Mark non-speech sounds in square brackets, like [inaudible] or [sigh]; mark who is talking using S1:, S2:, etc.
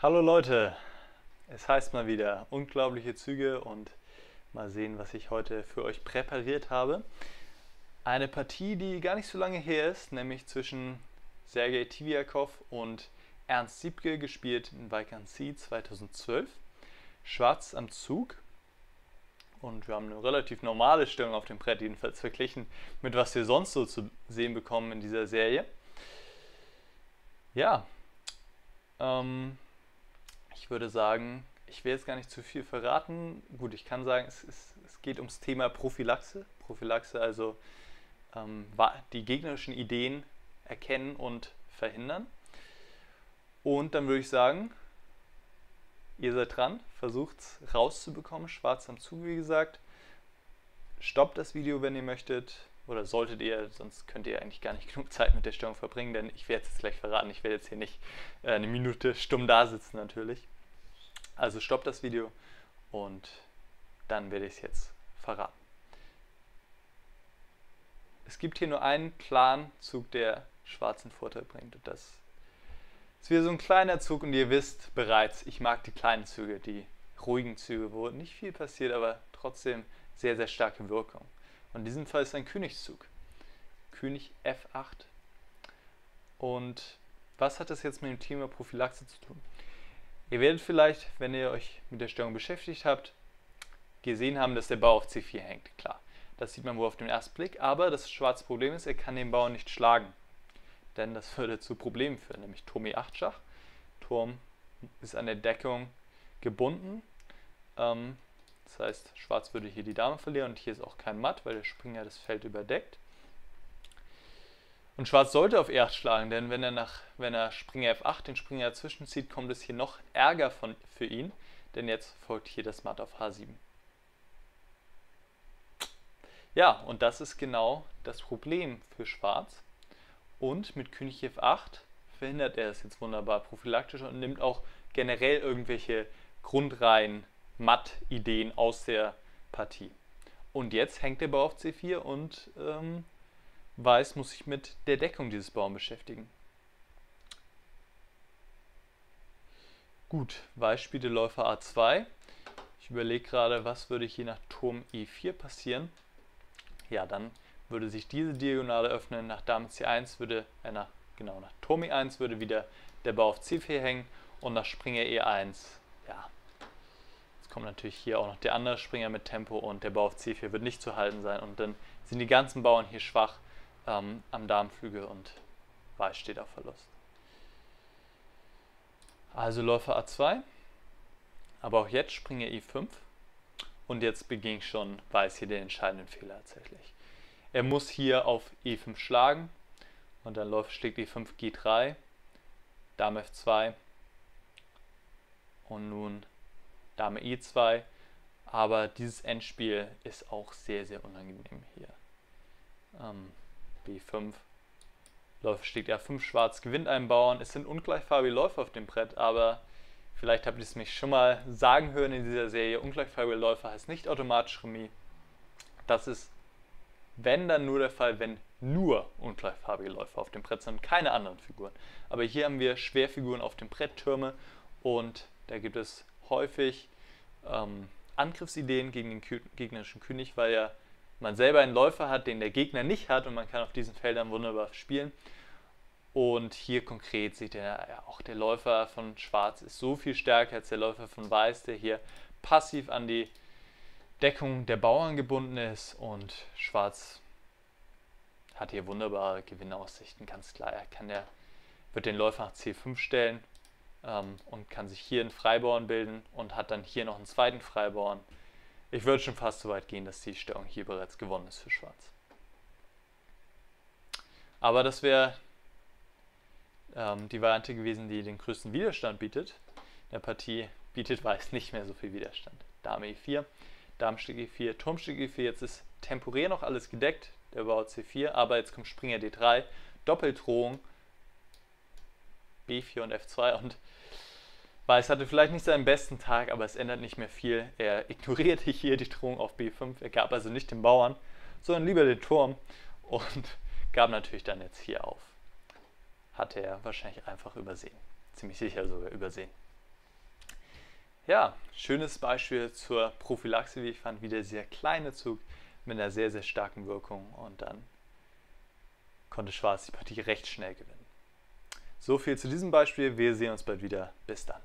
S1: Hallo Leute, es heißt mal wieder unglaubliche Züge und mal sehen, was ich heute für euch präpariert habe. Eine Partie, die gar nicht so lange her ist, nämlich zwischen Sergei Tiviakov und Ernst Siebke, gespielt in Weikansi 2012. Schwarz am Zug. Und wir haben eine relativ normale Stellung auf dem Brett, jedenfalls verglichen mit was wir sonst so zu sehen bekommen in dieser Serie. Ja, ähm, ich würde sagen, ich will jetzt gar nicht zu viel verraten. Gut, ich kann sagen, es, ist, es geht ums Thema Prophylaxe. Prophylaxe, also ähm, die gegnerischen Ideen erkennen und verhindern. Und dann würde ich sagen, ihr seid dran, versucht es rauszubekommen, schwarz am Zug, wie gesagt. Stoppt das Video, wenn ihr möchtet, oder solltet ihr, sonst könnt ihr eigentlich gar nicht genug Zeit mit der Störung verbringen, denn ich werde es jetzt gleich verraten, ich werde jetzt hier nicht äh, eine Minute stumm da sitzen natürlich. Also stoppt das Video und dann werde ich es jetzt verraten. Es gibt hier nur einen klaren Zug, der schwarzen Vorteil bringt. Und das ist wieder so ein kleiner Zug und ihr wisst bereits, ich mag die kleinen Züge, die ruhigen Züge, wo nicht viel passiert, aber trotzdem sehr, sehr starke Wirkung. Und in diesem Fall ist ein Königszug. König F8. Und was hat das jetzt mit dem Thema Prophylaxe zu tun? Ihr werdet vielleicht, wenn ihr euch mit der Störung beschäftigt habt, gesehen haben, dass der Bau auf C4 hängt. Klar, das sieht man wohl auf den ersten Blick, aber das schwarze Problem ist, er kann den Bauern nicht schlagen. Denn das [laughs] würde zu Problemen führen, nämlich Turm E8 Schach. Turm ist an der Deckung gebunden. Ähm, das heißt, Schwarz würde hier die Dame verlieren und hier ist auch kein Matt, weil der Springer das Feld überdeckt. Und Schwarz sollte auf E8 schlagen, denn wenn er nach, wenn er Springer F8 den Springer dazwischen zieht, kommt es hier noch Ärger von, für ihn, denn jetzt folgt hier das Matt auf H7. Ja, und das ist genau das Problem für Schwarz. Und mit König F8 verhindert er es jetzt wunderbar prophylaktisch und nimmt auch generell irgendwelche Grundreihen, Matt-Ideen aus der Partie. Und jetzt hängt der Bau auf C4 und ähm, Weiß muss sich mit der Deckung dieses Bauern beschäftigen. Gut, Weiß spielte Läufer A2. Ich überlege gerade, was würde hier nach Turm E4 passieren. Ja, dann würde sich diese Diagonale öffnen. Nach Dame C1 würde, äh, nach, genau, nach Turm E1 würde wieder der Bau auf C4 hängen und nach Springer E1, ja, jetzt kommt natürlich hier auch noch der andere Springer mit Tempo und der Bau auf C4 wird nicht zu halten sein und dann sind die ganzen Bauern hier schwach ähm, am Darmflügel und Weiß steht auf Verlust. Also Läufer A2, aber auch jetzt Springer E5 und jetzt beging schon Weiß hier den entscheidenden Fehler tatsächlich. Er muss hier auf E5 schlagen und dann Läufer schlägt E5 G3, Dame F2 und nun Dame E2. Aber dieses Endspiel ist auch sehr, sehr unangenehm hier. Ähm, B5. Läufer schlägt A5 schwarz, gewinnt einen Bauern. Es sind ungleichfarbige Läufer auf dem Brett, aber vielleicht habt ihr es mich schon mal sagen hören in dieser Serie. Ungleichfarbige Läufer heißt nicht automatisch Remis. Das ist, wenn dann nur der Fall, wenn nur ungleichfarbige Läufer auf dem Brett sind keine anderen Figuren. Aber hier haben wir Schwerfiguren auf dem Brett, Türme und da gibt es häufig ähm, Angriffsideen gegen den gegnerischen König, weil ja man selber einen Läufer hat, den der Gegner nicht hat und man kann auf diesen Feldern wunderbar spielen. Und hier konkret sieht ihr ja auch der Läufer von Schwarz ist so viel stärker als der Läufer von Weiß, der hier passiv an die Deckung der Bauern gebunden ist und Schwarz hat hier wunderbare Gewinnaussichten, ganz klar. Er kann der, wird den Läufer nach C5 stellen ähm, und kann sich hier einen Freibauern bilden und hat dann hier noch einen zweiten Freibauern. Ich würde schon fast so weit gehen, dass die Stellung hier bereits gewonnen ist für Schwarz. Aber das wäre ähm, die Variante gewesen, die den größten Widerstand bietet. In der Partie bietet Weiß [laughs] nicht mehr so viel Widerstand. Dame E4, Darmstück E4, Turmstück E4. Jetzt ist temporär noch alles gedeckt, der Bauer C4, aber jetzt kommt Springer D3, Doppeldrohung, B4 und F2 und Weiß hatte vielleicht nicht seinen besten Tag, aber es ändert nicht mehr viel. Er ignorierte hier die Drohung auf B5. Er gab also nicht den Bauern, sondern lieber den Turm und [laughs] gab natürlich dann jetzt hier auf. Hatte er wahrscheinlich einfach übersehen. Ziemlich sicher sogar übersehen. Ja, schönes Beispiel zur Prophylaxe, wie ich fand. Wieder sehr kleiner Zug mit einer sehr, sehr starken Wirkung und dann konnte Schwarz die Partie recht schnell gewinnen. So viel zu diesem Beispiel. Wir sehen uns bald wieder. Bis dann.